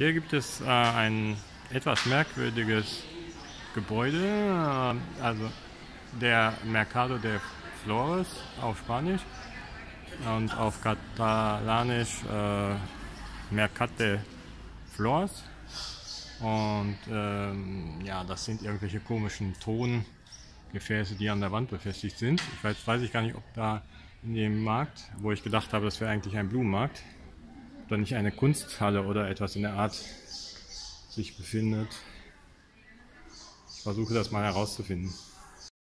Hier gibt es äh, ein etwas merkwürdiges Gebäude, äh, also der Mercado de Flores auf Spanisch und auf Katalanisch äh, de Flores. Und ähm, ja, das sind irgendwelche komischen Tongefäße, die an der Wand befestigt sind. Ich weiß, weiß ich gar nicht, ob da in dem Markt, wo ich gedacht habe, das wäre eigentlich ein Blumenmarkt, oder nicht eine Kunsthalle oder etwas in der Art sich befindet. Ich versuche das mal herauszufinden.